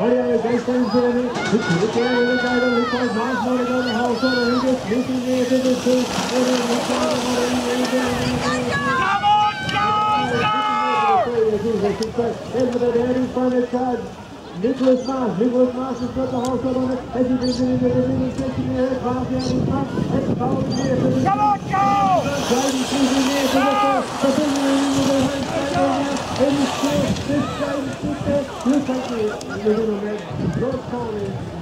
Ariane Geistens in it. It's again in the guy that requires nice money down the house. He gets sneaking there to the two. And then the corner of the Come on, go! Into the daddy final card. Nicholas Mars. Nicholas Mars has got the horse on it as he brings it into the and gets in there. Pass out in front. It's followed here to the Come on, go! Brady cruising there to the first. The finger into the hand. And he's still this side is there. Look at the little man. George Collins.